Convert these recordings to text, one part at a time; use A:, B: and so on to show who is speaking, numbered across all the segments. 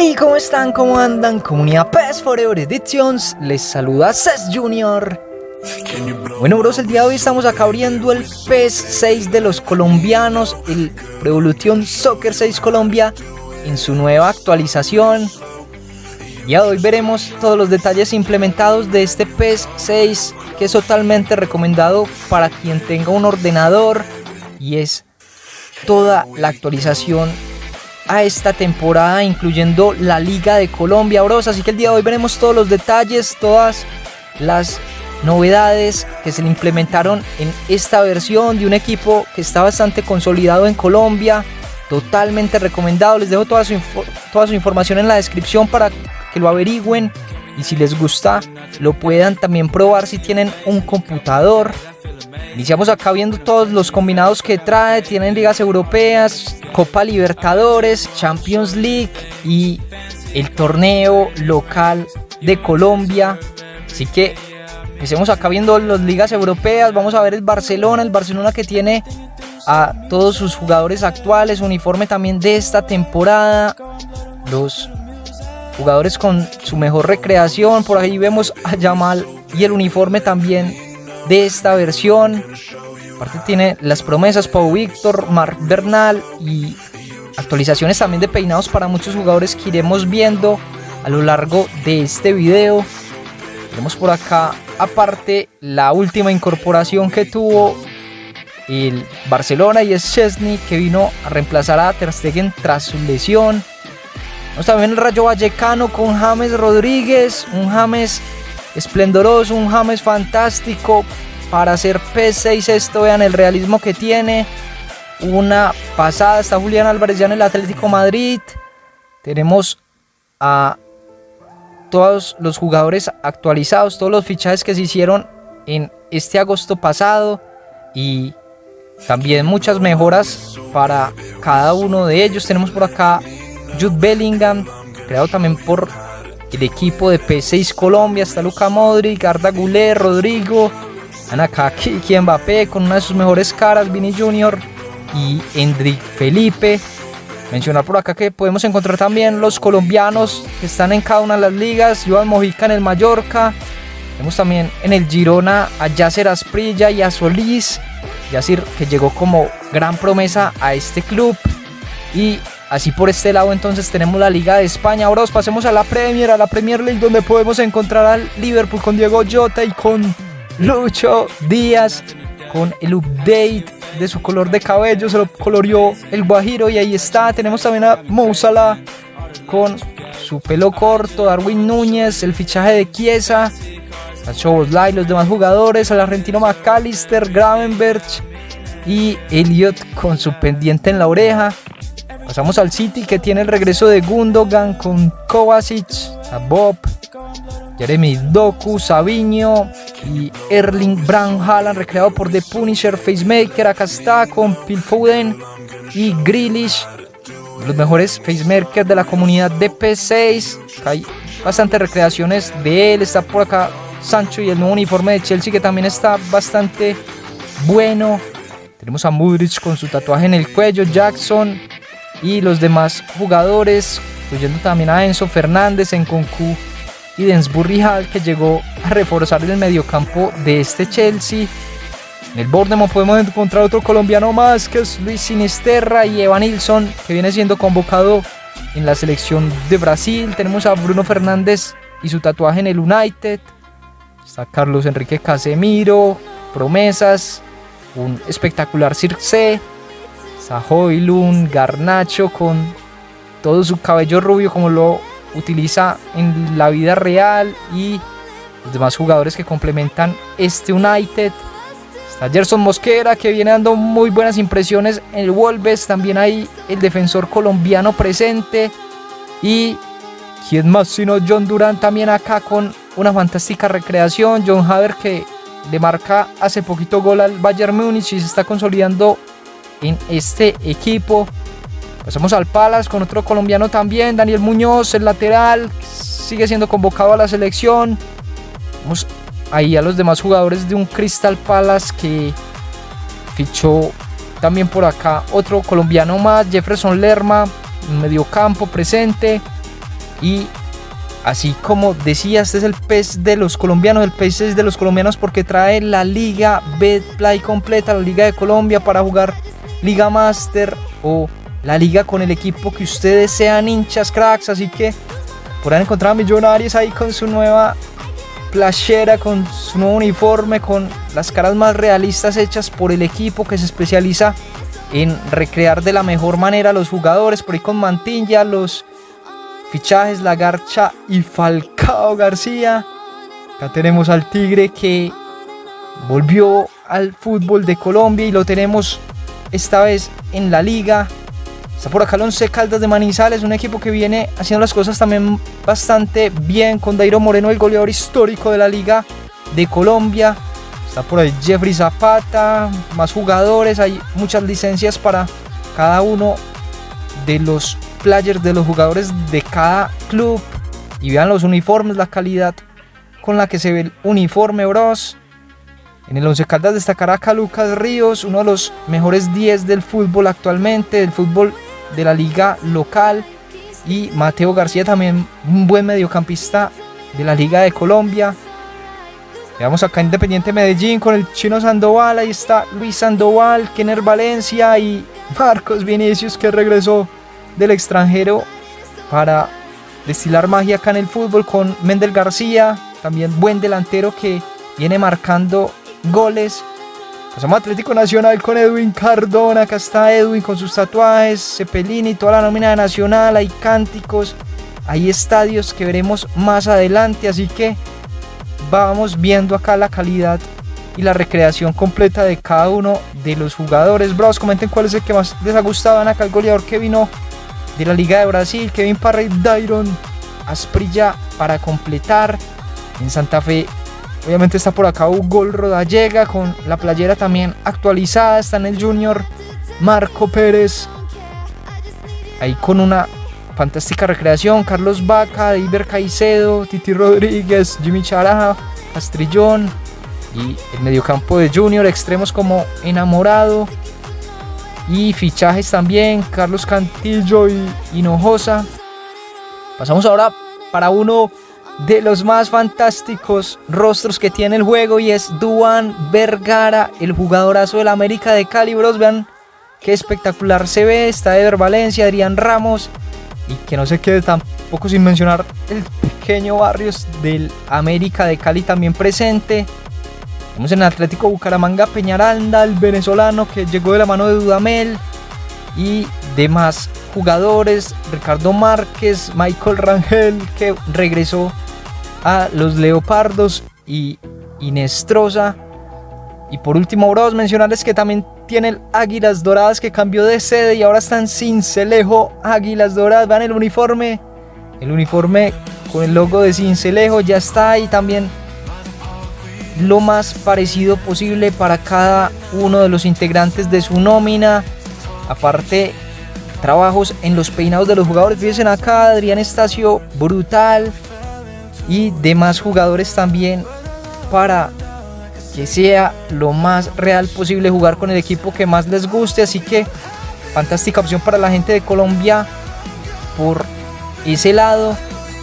A: Hey, ¿cómo están? ¿Cómo andan? Comunidad PES Forever Editions, les saluda Cés Junior. Bueno, bros, el día de hoy estamos acá abriendo el PES 6 de los colombianos, el Revolution Soccer 6 Colombia, en su nueva actualización. Y hoy veremos todos los detalles implementados de este PES 6, que es totalmente recomendado para quien tenga un ordenador y es toda la actualización a esta temporada, incluyendo la Liga de Colombia, bros. Así que el día de hoy veremos todos los detalles, todas las novedades que se le implementaron en esta versión de un equipo que está bastante consolidado en Colombia. Totalmente recomendado. Les dejo toda su, toda su información en la descripción para que lo averigüen. Y si les gusta, lo puedan también probar si tienen un computador. Iniciamos acá viendo todos los combinados que trae. Tienen ligas europeas, Copa Libertadores, Champions League y el torneo local de Colombia. Así que empecemos acá viendo las ligas europeas. Vamos a ver el Barcelona, el Barcelona que tiene a todos sus jugadores actuales, uniforme también de esta temporada. Los jugadores con su mejor recreación. Por ahí vemos a Yamal y el uniforme también de esta versión. Aparte tiene las promesas Pau Víctor, Marc Bernal y actualizaciones también de peinados para muchos jugadores que iremos viendo a lo largo de este video. Tenemos por acá aparte la última incorporación que tuvo el Barcelona y es Chesney que vino a reemplazar a Ter Stegen tras su lesión. Tenemos también el Rayo Vallecano con James Rodríguez, un James esplendoroso, un James fantástico, para hacer P6 esto, vean el realismo que tiene. Una pasada, está Julián Álvarez ya en el Atlético Madrid. Tenemos a todos los jugadores actualizados, todos los fichajes que se hicieron en este agosto pasado y también muchas mejoras para cada uno de ellos. Tenemos por acá Jude Bellingham, creado también por el equipo de P6 Colombia. Está Luca Modric, Arda Guler, Rodrigo, Ana Kiki Mbappé con una de sus mejores caras, Vini Junior y Hendrik Felipe. Mencionar por acá que podemos encontrar también los colombianos que están en cada una de las ligas. Joan Mojica en el Mallorca. Tenemos también en el Girona a Yacer Asprilla y a Solís. Yacir que llegó como gran promesa a este club. Y así por este lado entonces tenemos la Liga de España. Ahora pasemos a la Premier, a la Premier League donde podemos encontrar al Liverpool con Diego Jota y con Lucho Díaz con el update de su color de cabello, se lo coloreó el Guajiro y ahí está. Tenemos también a Mousala con su pelo corto, Darwin Núñez, el fichaje de Chiesa, a Light, los demás jugadores, al argentino McAllister, Gravenberg y Elliot con su pendiente en la oreja. Pasamos al City que tiene el regreso de Gundogan con Kovacic, a Bob, Jeremy Doku, Sabiño y Erling Brown Haaland, recreado por The Punisher, Facemaker. Acá está con Phil Foden y Grealish, los mejores facemakers de la comunidad de P6. hay bastantes recreaciones de él. Está por acá Sancho y el nuevo uniforme de Chelsea que también está bastante bueno. Tenemos a Mudrich con su tatuaje en el cuello, Jackson y los demás jugadores, incluyendo también a Enzo Fernández en Concu y Densburry Hall que llegó a reforzar el mediocampo de este Chelsea. En el Bournemouth podemos encontrar otro colombiano más que es Luis Sinisterra y Evan Nilsson que viene siendo convocado en la selección de Brasil. Tenemos a Bruno Fernández y su tatuaje en el United. Está Carlos Enrique Casemiro, promesas, un espectacular Circe. Está Hoylund, Garnacho con todo su cabello rubio como lo utiliza en la vida real y los demás jugadores que complementan este United. Está Gerson Mosquera que viene dando muy buenas impresiones en el Wolves. También hay el defensor colombiano presente. Y quién más sino John Durant también acá con una fantástica recreación. John Haver que le marca hace poquito gol al Bayern Múnich y se está consolidando en este equipo. Pasamos al Palace con otro colombiano también, Daniel Muñoz, el lateral, sigue siendo convocado a la selección. Vamos ahí a los demás jugadores de un Crystal Palace que fichó también por acá otro colombiano más, Jefferson Lerma, medio campo presente. Y así como decía, este es el PES de los colombianos, el PES es de los colombianos porque trae la Liga Betplay completa, la Liga de Colombia para jugar Liga Master o la liga con el equipo que ustedes sean hinchas cracks, así que podrán encontrar a Millonarios ahí con su nueva playera, con su nuevo uniforme, con las caras más realistas hechas por el equipo que se especializa en recrear de la mejor manera a los jugadores, por ahí con Mantilla, los fichajes, Lagarcha y Falcao García. Acá tenemos al Tigre que volvió al fútbol de Colombia y lo tenemos esta vez en la liga. Está por acá el Once Caldas de Manizales, un equipo que viene haciendo las cosas también bastante bien con Dairo Moreno, el goleador histórico de la Liga de Colombia. Está por ahí Jeffrey Zapata, más jugadores, hay muchas licencias para cada uno de los players, de los jugadores de cada club. Y vean los uniformes, la calidad con la que se ve el uniforme, bros. En el Once Caldas destacará acá Lucas Ríos, uno de los mejores 10 del fútbol actualmente, del fútbol de la liga local. Y Mateo García también un buen mediocampista de la Liga de Colombia. Veamos acá Independiente Medellín con el chino Sandoval. Ahí está Luis Sandoval, Kenner Valencia y Marcos Vinicius que regresó del extranjero para destilar magia acá en el fútbol con Mendel García. También buen delantero que viene marcando goles Pasamos Atlético Nacional con Edwin Cardona. Acá está Edwin con sus tatuajes, Cepelini, toda la nómina de Nacional. Hay cánticos, hay estadios que veremos más adelante. Así que vamos viendo acá la calidad y la recreación completa de cada uno de los jugadores. Bros, comenten cuál es el que más les ha gustado. Acá el goleador que vino de la Liga de Brasil, Kevin Parra y Dairon Asprilla para completar. En Santa Fe Obviamente está por acá Hugo Rodallega con la playera también actualizada. Está en el Junior Marco Pérez. Ahí con una fantástica recreación. Carlos Vaca, Iber Caicedo, Titi Rodríguez, Jimmy Charaja, Castrillón. Y el mediocampo de Junior, extremos como Enamorado. Y fichajes también, Carlos Cantillo y Hinojosa. Pasamos ahora para uno de los más fantásticos rostros que tiene el juego y es Duan Vergara, el jugadorazo del América de Cali. vean qué espectacular se ve. Está Eder Valencia, Adrián Ramos y que no se quede tampoco sin mencionar el pequeño Barrios del América de Cali también presente. Vemos en el Atlético Bucaramanga Peñaranda, el venezolano que llegó de la mano de Dudamel y demás jugadores, Ricardo Márquez, Michael Rangel que regresó a los Leopardos y Inestrosa. Y por último, bros, mencionarles que también tiene el Águilas Doradas que cambió de sede y ahora están sin Cincelejo Águilas Doradas. Vean el uniforme. El uniforme con el logo de Cincelejo ya está ahí también lo más parecido posible para cada uno de los integrantes de su nómina. Aparte, trabajos en los peinados de los jugadores. Fíjense acá, Adrián Estacio, brutal y demás jugadores también para que sea lo más real posible jugar con el equipo que más les guste. Así que fantástica opción para la gente de Colombia por ese lado.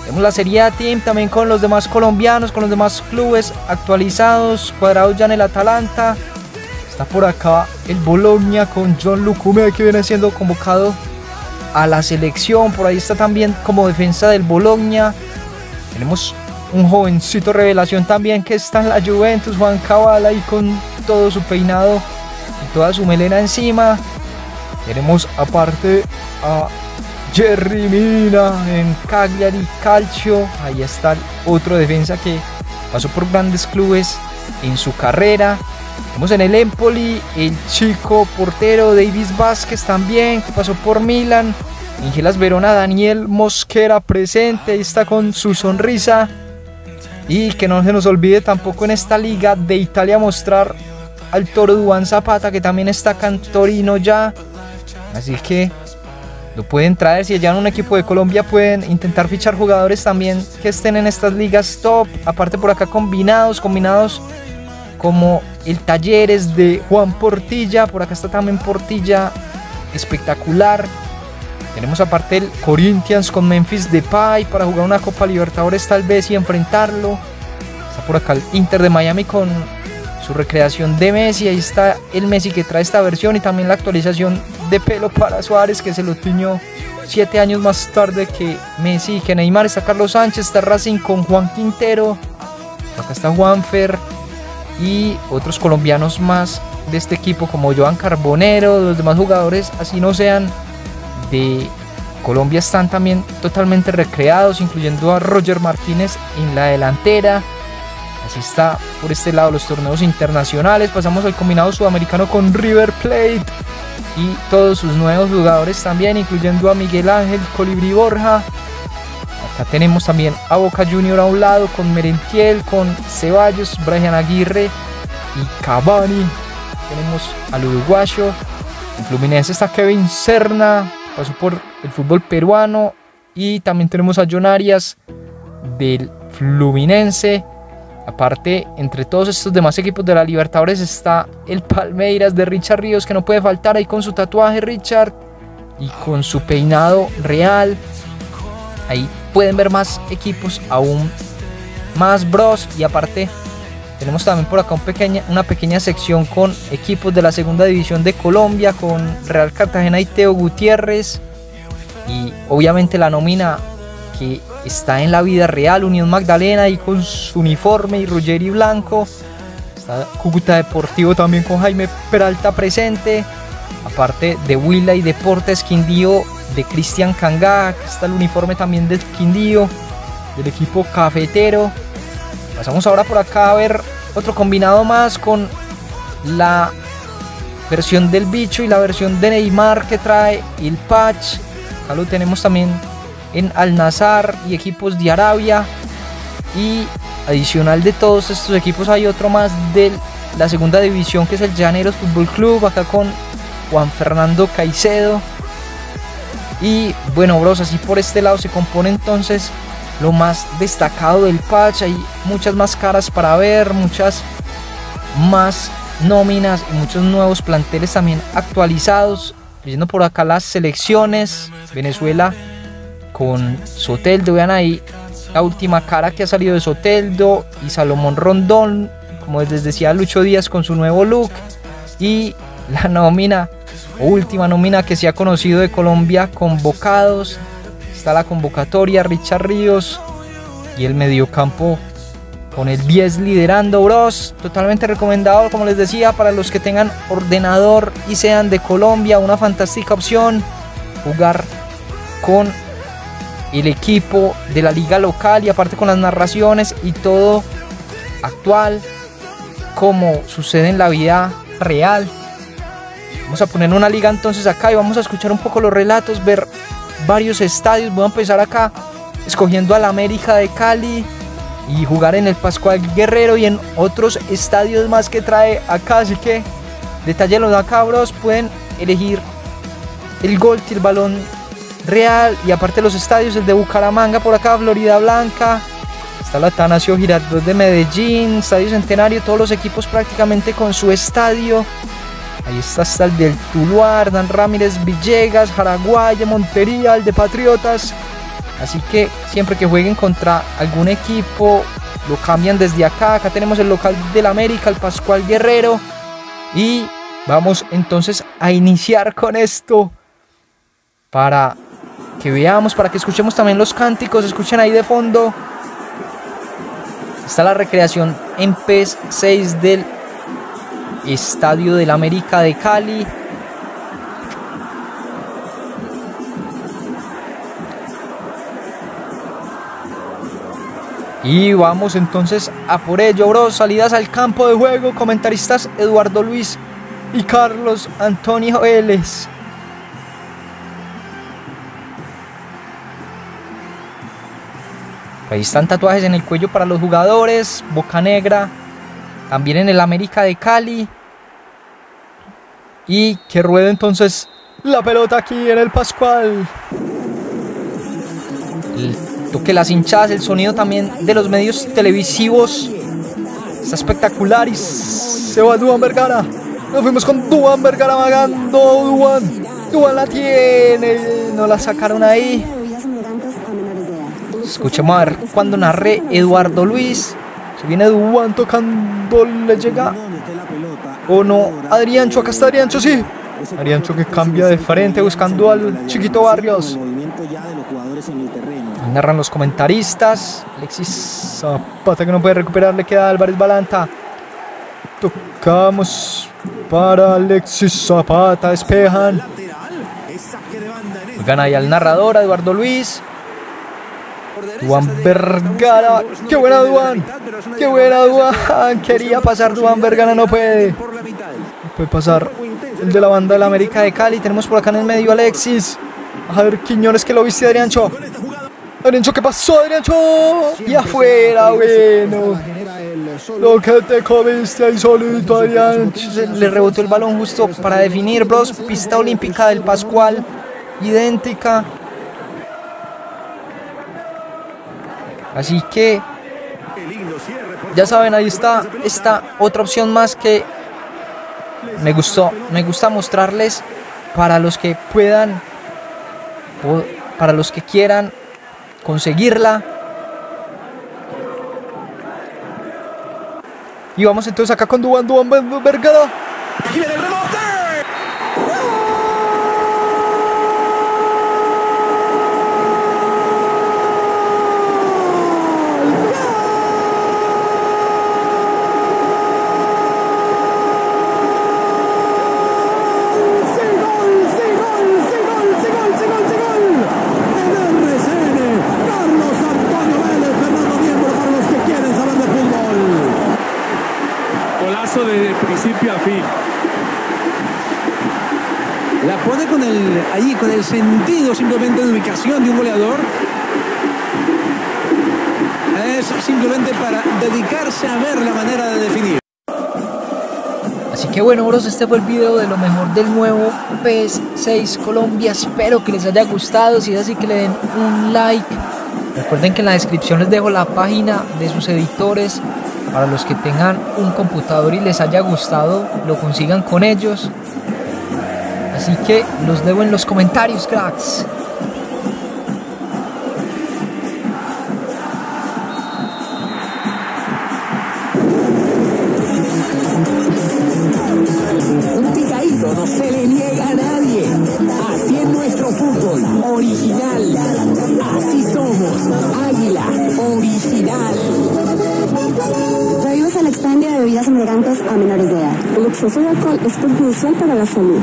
A: Tenemos la Serie A Team también con los demás colombianos, con los demás clubes actualizados. Cuadrados ya en el Atalanta. Está por acá el Bologna con John Lucume que viene siendo convocado a la selección. Por ahí está también como defensa del Bologna. Tenemos un jovencito revelación también que está en la Juventus, Juan Cabala, y con todo su peinado y toda su melena encima. Tenemos aparte a Jerry Mina en Cagliari Calcio. Ahí está otro defensa que pasó por grandes clubes en su carrera. Tenemos en el Empoli el chico portero Davis Vázquez también, que pasó por Milan. Ingelas Verona, Daniel Mosquera presente, ahí está con su sonrisa. Y que no se nos olvide tampoco en esta liga de Italia mostrar al toro Duan Zapata, que también está Cantorino ya. Así que lo pueden traer. Si en un equipo de Colombia, pueden intentar fichar jugadores también que estén en estas ligas top. Aparte por acá combinados, combinados como el Talleres de Juan Portilla. Por acá está también Portilla, espectacular. Tenemos aparte el Corinthians con Memphis Depay para jugar una Copa Libertadores tal vez y enfrentarlo. Está por acá el Inter de Miami con su recreación de Messi. Ahí está el Messi que trae esta versión y también la actualización de pelo para Suárez que se lo tiñó siete años más tarde que Messi que Neymar. Está Carlos Sánchez, está Racing con Juan Quintero. Acá está Juanfer y otros colombianos más de este equipo como Joan Carbonero, los demás jugadores, así no sean de Colombia, están también totalmente recreados, incluyendo a Roger Martínez en la delantera. Así está por este lado los torneos internacionales. Pasamos al combinado sudamericano con River Plate y todos sus nuevos jugadores también, incluyendo a Miguel Ángel Colibri Borja. Acá tenemos también a Boca Junior a un lado con Merentiel, con Ceballos, Brian Aguirre y Cavani. Tenemos al uruguayo. En Fluminense está Kevin Serna, pasó por el fútbol peruano. Y también tenemos a John Arias del Fluminense. Aparte, entre todos estos demás equipos de la Libertadores está el Palmeiras de Richard Ríos, que no puede faltar ahí con su tatuaje Richard y con su peinado real. Ahí pueden ver más equipos aún más bros y aparte tenemos también por acá una pequeña sección con equipos de la segunda división de Colombia, con Real Cartagena y Teo Gutiérrez. Y obviamente la nómina que está en la vida real, Unión Magdalena y con su uniforme y Ruggeri Blanco. Está Cúcuta Deportivo también con Jaime Peralta presente. Aparte de Huila y Deportes Quindío de Cristian Cangá. Está el uniforme también del Quindío, del equipo cafetero. Pasamos ahora por acá a ver otro combinado más con la versión del bicho y la versión de Neymar que trae el patch. Acá lo tenemos también en Al Nazar y equipos de Arabia. Y adicional de todos estos equipos hay otro más de la segunda división que es el Llaneros Fútbol Club. Acá con Juan Fernando Caicedo. Y bueno, bros, así por este lado se compone entonces lo más destacado del patch. Hay muchas más caras para ver, muchas más nóminas y muchos nuevos planteles también actualizados. Viendo por acá las selecciones. Venezuela con Soteldo. Vean ahí la última cara que ha salido de Soteldo y Salomón Rondón. Como les decía Lucho Díaz con su nuevo look. Y la nómina, última nómina que se ha conocido de Colombia, convocados. La convocatoria, Richard Ríos y el mediocampo con el 10 liderando, bros. Totalmente recomendado, como les decía, para los que tengan ordenador y sean de Colombia. Una fantástica opción. Jugar con el equipo de la liga local y aparte con las narraciones y todo actual como sucede en la vida real. Vamos a poner una liga entonces acá y vamos a escuchar un poco los relatos, ver varios estadios. Voy a empezar acá escogiendo al América de Cali y jugar en el Pascual Guerrero y en otros estadios más que trae acá. Así que detallenlo de acá. Pueden elegir el gol el balón real y aparte los estadios, el de Bucaramanga por acá, Florida Blanca. Está la Tanasio Girardot de Medellín, Estadio Centenario, todos los equipos prácticamente con su estadio. Ahí está, hasta el del Tuluá, Dan Ramírez, Villegas, Jaraguaya, Montería, el de Patriotas. Así que siempre que jueguen contra algún equipo, lo cambian desde acá. Acá tenemos el local del América, el Pascual Guerrero. Y vamos entonces a iniciar con esto para que veamos, para que escuchemos también los cánticos, escuchen ahí de fondo. Está la recreación en PES 6 del Estadio del América de Cali. Y vamos entonces a por ello, bro. Salidas al campo de juego. Comentaristas Eduardo Luis y Carlos Antonio Vélez. Ahí están tatuajes en el cuello para los jugadores, Boca Negra, también en el América de Cali. Y que ruede entonces la pelota aquí en el Pascual. El toque las hinchadas, el sonido también de los medios televisivos. Está espectacular y se va Duan Vergara. Nos fuimos con Duan Vergara vagando. Duan, Duan la tiene no la sacaron ahí. Escuchemos a ver cuando narré Eduardo Luis. Se viene Duan tocando, le llega. O no, Adriancho, acá está Adriancho, sí. Adriancho que cambia de frente buscando al chiquito Barrios. Narran los comentaristas. Alexis Zapata que no puede recuperar, le queda Álvarez Balanta. Tocamos para Alexis Zapata, despejan. Gana ahí al narrador, Eduardo Luis. Duan Vergara. ¡Qué buena Duan! ¡Qué buena Duan! Quería pasar Duan Vergara, no puede. No puede pasar el de la banda de la América de Cali. Tenemos por acá en el medio Alexis. A ver, Quiñones que lo viste, Adriancho. Adriancho, ¿qué pasó, Adriancho? Y afuera, bueno. Lo que te comiste ahí solito, Adriancho. Le rebotó el balón justo para definir, bros. Pista olímpica del Pascual. Idéntica. Así que ya saben, ahí está esta otra opción más que me gustó, me gusta mostrarles para los que puedan para los que quieran conseguirla. Y vamos entonces acá con Duan Duan Vergara.
B: de principio a fin.
C: La pone con el, allí, con el sentido simplemente de ubicación de un goleador. Es simplemente para ver la manera de definir.
A: Así que bueno, bros, este fue el video de lo mejor del nuevo PS6 Colombia. Espero que les haya gustado. Si es así, que le den un like. Recuerden que en la descripción les dejo la página de sus editores para los que tengan un computador y les haya gustado, lo consigan con ellos. Así que los debo en los comentarios, cracks.
D: El exceso de alcohol es perjudicial para la salud.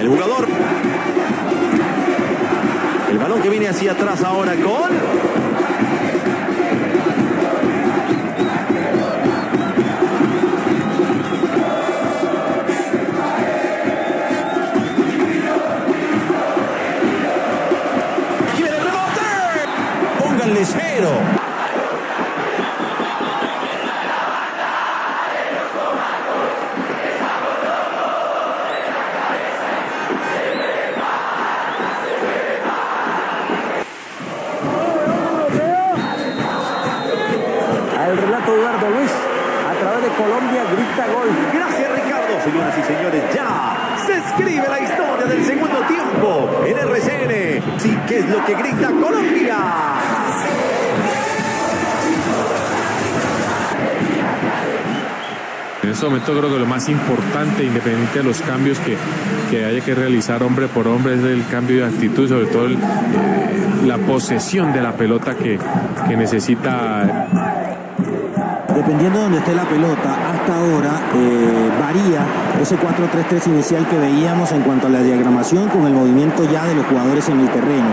E: El jugador. El balón que viene hacia atrás ahora con.
C: Al relato de Eduardo Luis, a través de Colombia grita gol.
E: Gracias Ricardo, señoras y señores. Ya se escribe la historia del segundo tiempo en RCN. Sí, que es lo que grita Colombia?
B: En este momento creo que lo más importante, independiente de los cambios que, que haya que realizar hombre por hombre, es el cambio de actitud, sobre todo el, eh, la posesión de la pelota que, que necesita
F: Dependiendo de donde esté la pelota, hasta ahora eh, varía ese 4-3-3 inicial que veíamos en cuanto a la diagramación con el movimiento ya de los jugadores en el terreno.